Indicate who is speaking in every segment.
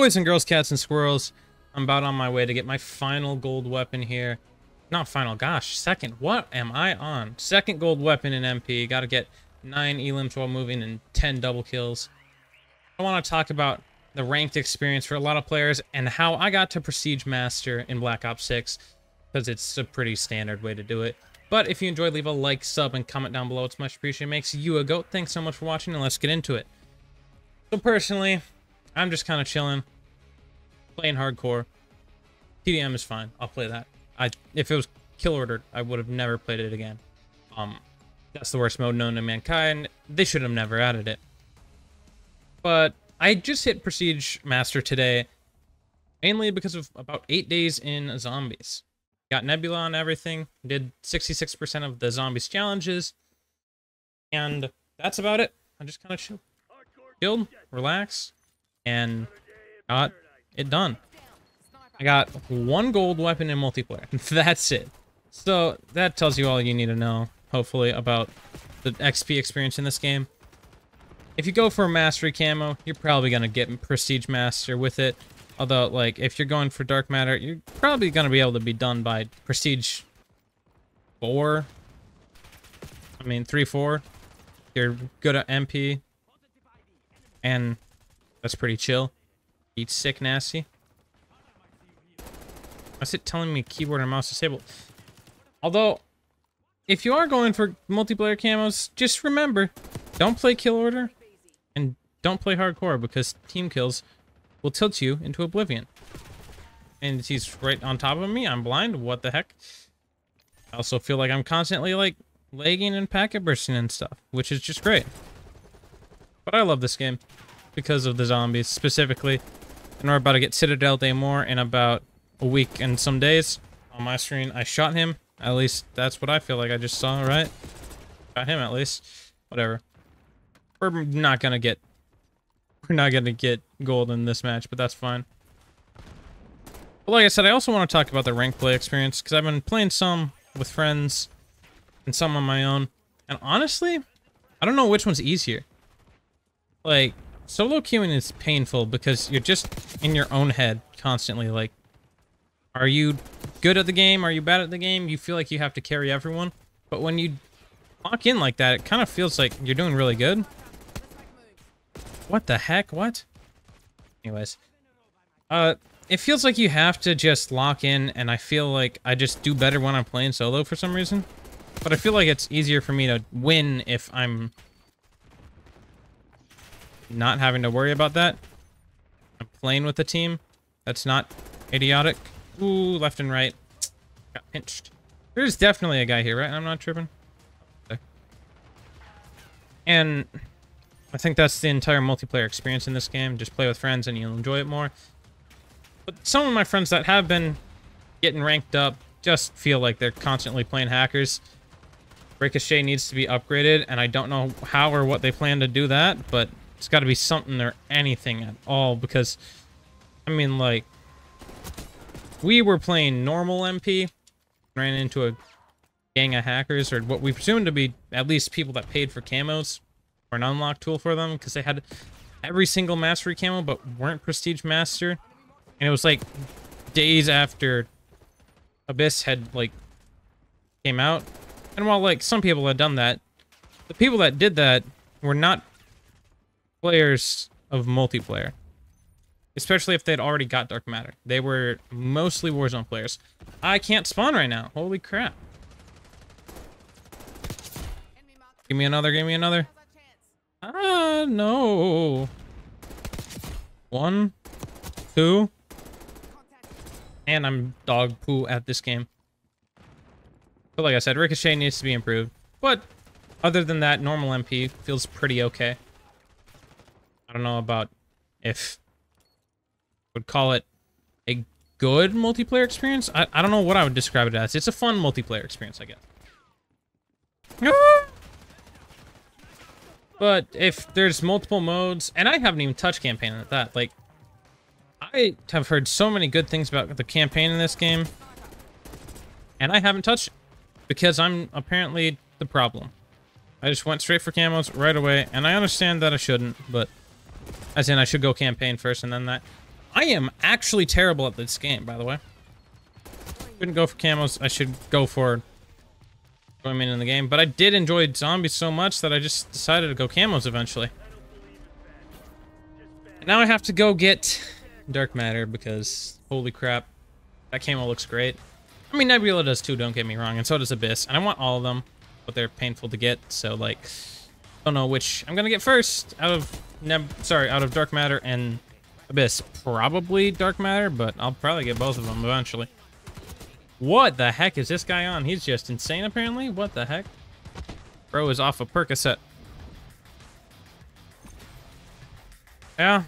Speaker 1: Boys and girls, cats and squirrels, I'm about on my way to get my final gold weapon here. Not final, gosh, second. What am I on? Second gold weapon in MP. Got to get 9 elims while moving and 10 double kills. I want to talk about the ranked experience for a lot of players and how I got to Prestige Master in Black Ops 6 because it's a pretty standard way to do it. But if you enjoyed, leave a like, sub, and comment down below. It's much appreciated. It makes you a goat. Thanks so much for watching, and let's get into it. So personally, I'm just kind of chilling, playing hardcore. TDM is fine. I'll play that. I if it was kill ordered, I would have never played it again. Um, that's the worst mode known to mankind. They should have never added it. But I just hit Prestige Master today, mainly because of about eight days in zombies. Got Nebula on everything. Did 66% of the zombies challenges. And that's about it. I just kind of chill. Chilled, relaxed, and got it done. I got one gold weapon in multiplayer. That's it. So that tells you all you need to know, hopefully, about the XP experience in this game. If you go for a mastery camo, you're probably going to get prestige master with it. Although, like, if you're going for dark matter, you're probably going to be able to be done by prestige 4. I mean, 3-4. You're good at MP. And that's pretty chill. Eat sick nasty. What's it telling me keyboard and mouse disabled? Although, if you are going for multiplayer camos, just remember, don't play kill order and don't play hardcore because team kills will tilt you into oblivion. And he's right on top of me. I'm blind. What the heck? I also feel like I'm constantly like lagging and packet bursting and stuff, which is just great. But I love this game because of the zombies specifically. And we're about to get Citadelle des Morts in about a week and some days. On my screen, I shot him. At least that's what I feel like I just saw, right? Got him at least. Whatever. We're not gonna get... We're not gonna get gold in this match, but that's fine. But like I said, I also want to talk about the rank play experience, because I've been playing some with friends and some on my own. And honestly, I don't know which one's easier. Like, solo queuing is painful because you're just in your own head constantly, like, are you good at the game? Are you bad at the game? You feel like you have to carry everyone. But when you lock in like that, it kind of feels like you're doing really good. What the heck? What? Anyways. Uh, it feels like you have to just lock in, and I feel like I just do better when I'm playing solo for some reason. But I feel like it's easier for me to win if I'm not having to worry about that. I'm playing with a team that's not idiotic. Ooh, left and right. Got pinched. There's definitely a guy here, right? I'm not tripping. And I think that's the entire multiplayer experience in this game. Just play with friends and you'll enjoy it more. But some of my friends that have been getting ranked up just feel like they're constantly playing hackers. Ricochet needs to be upgraded, and I don't know how or what they plan to do that, but it's got to be something or anything at all, because, I mean, like, we were playing normal MP, ran into a gang of hackers, or what we presumed to be at least people that paid for camos, or an unlock tool for them, because they had every single mastery camo, but weren't prestige master. And it was like days after Abyss had like came out. And while like some people had done that, the people that did that were not players of multiplayer especially if they'd already got Dark Matter. They were mostly Warzone players. I can't spawn right now. Holy crap. Give me another, give me another. Ah, no. One, two. And I'm dog poo at this game. But like I said, Ricochet needs to be improved. But other than that, normal MP feels pretty okay. I don't know about if I would call it a good multiplayer experience. I, I don't know what I would describe it as. It's a fun multiplayer experience, I guess. But if there's multiple modes, and I haven't even touched campaign at that, like, I have heard so many good things about the campaign in this game, and I haven't touched it, because I'm apparently the problem. I just went straight for camos right away, and I understand that I shouldn't, but, as in I should go campaign first and then that. I am actually terrible at this game, by the way. Shouldn't go for camos. I should go for going in the game. But I did enjoy zombies so much that I just decided to go camos eventually. And now I have to go get dark matter because holy crap, that camo looks great. I mean, Nebula does too, don't get me wrong, and so does Abyss. And I want all of them, but they're painful to get, so like, don't know which I'm gonna get first out of Neb, sorry, out of Dark Matter and Abyss. Probably Dark Matter, but I'll probably get both of them eventually. What the heck is this guy on? He's just insane, apparently. What the heck? Bro is off a of Percocet. Yeah.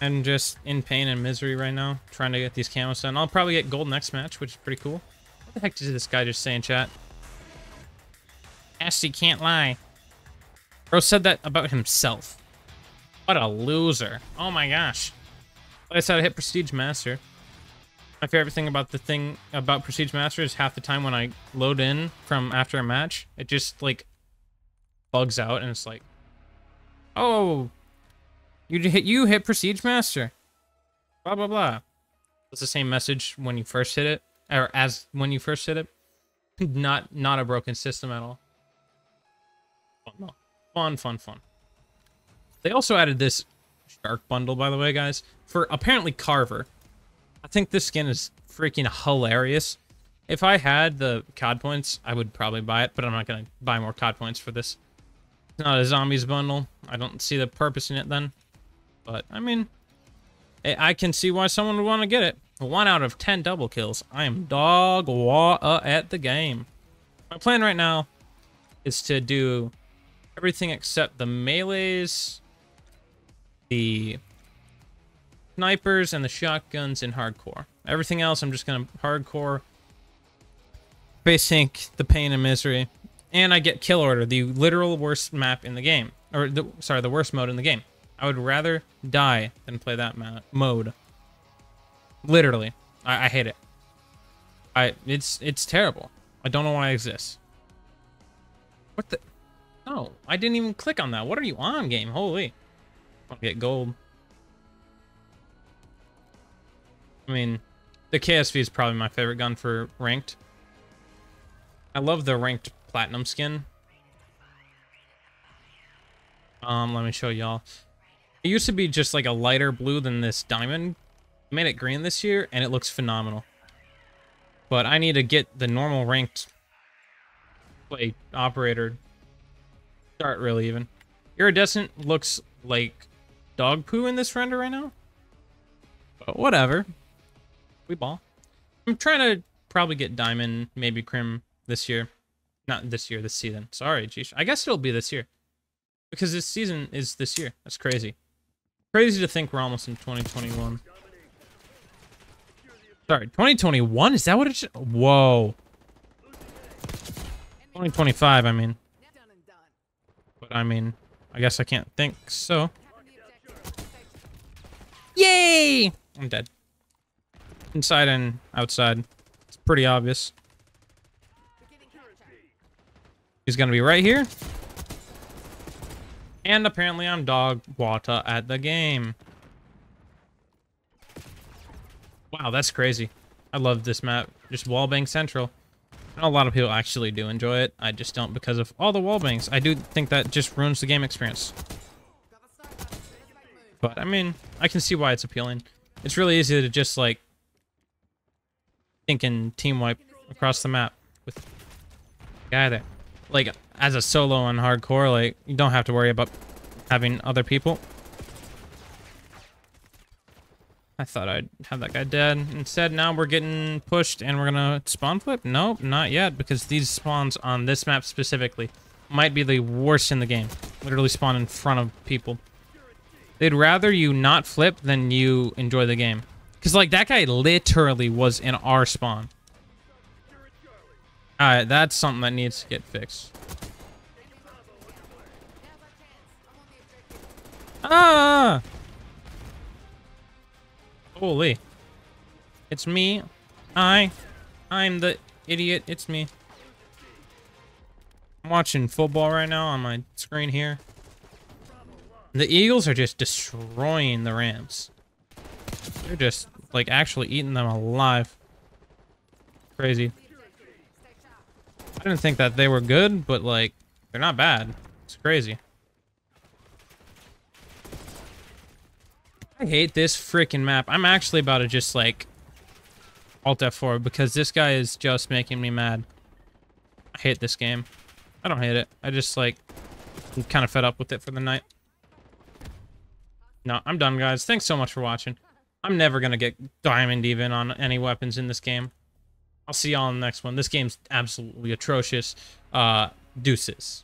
Speaker 1: I'm just in pain and misery right now, trying to get these camos done. I'll probably get gold next match, which is pretty cool. What the heck did this guy just say in chat? Asty can't lie. Bro said that about himself. What a loser. Oh my gosh. I said, I hit Prestige Master. My favorite thing about the thing about Prestige Master is half the time when I load in from after a match, it just like bugs out and it's like, oh, you hit you hit Prestige Master. Blah blah blah. It's the same message when you first hit it, or as when you first hit it. Not not a broken system at all. Though. Fun, fun, fun. They also added this shark bundle, by the way, guys, for apparently Carver. I think this skin is freaking hilarious. If I had the COD points, I would probably buy it, but I'm not going to buy more COD points for this. It's not a zombies bundle. I don't see the purpose in it then. But, I mean, I can see why someone would want to get it. One out of 10 double kills. I am dog water uh, at the game. My plan right now is to do everything except the melees, the snipers, and the shotguns in hardcore. Everything else, I'm just gonna hardcore, basic, the pain and misery, and I get kill order, the literal worst map in the game, or the sorry, the worst mode in the game. I would rather die than play that mode. Literally, I, I hate it. I it's it's terrible. I don't know why I exist. What the? No, I didn't even click on that. What are you on, game? Holy. I'll get gold. I mean, the KSV is probably my favorite gun for ranked. I love the ranked platinum skin. Um, let me show y'all. It used to be just like a lighter blue than this diamond. I made it green this year, and it looks phenomenal. But I need to get the normal ranked play operator start really even. Iridescent looks like dog poo in this render right now. But whatever. We ball. I'm trying to probably get diamond, maybe crim this year. Not this year, this season. Sorry, geez. I guess it'll be this year. Because this season is this year. That's crazy. Crazy to think we're almost in 2021. Sorry, 2021? Is that what it's... Whoa. 2025, I mean. But I mean, I guess I can't think so. Yay! I'm dead. Inside and outside. It's pretty obvious. He's gonna be right here. And apparently I'm dog water at the game. Wow, that's crazy. I love this map. Just wallbang central a lot of people actually do enjoy it. I just don't because of all the wall bangs. I do think that just ruins the game experience. But, I mean, I can see why it's appealing. It's really easy to just, like, think and team wipe across the map with guy there. Like, as a solo on hardcore, like, you don't have to worry about having other people. I thought I'd have that guy dead. Instead, now we're getting pushed and we're gonna spawn flip? Nope, not yet, because these spawns on this map specifically might be the worst in the game. Literally spawn in front of people. They'd rather you not flip than you enjoy the game. Because, like, that guy literally was in our spawn. Alright, that's something that needs to get fixed. Ah! Holy. It's me. I. I'm the idiot. It's me. I'm watching football right now on my screen here. The Eagles are just destroying the Rams. They're just, like, actually eating them alive. Crazy. I didn't think that they were good, but, like, they're not bad. It's crazy. I hate this freaking map. I'm actually about to just, like, Alt F4 because this guy is just making me mad. I hate this game. I don't hate it. I just, like, I'm kind of fed up with it for the night. No, I'm done, guys. Thanks so much for watching. I'm never going to get diamond even on any weapons in this game. I'll see y'all in the next one. This game's absolutely atrocious. Uh, deuces.